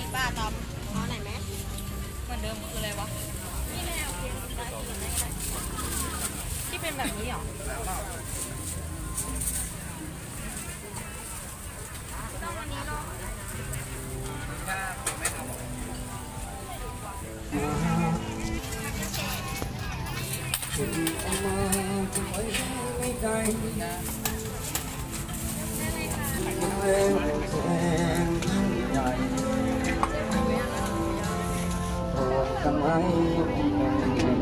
อีกป้าตอมเอาไหนไหมเหมือนเดิมคืออะไรวะนี่แม่โอเคได้ที่เป็นแบบนี้หรอต้องวันนี้เนาะถึงออกมาจะไว้ kamay.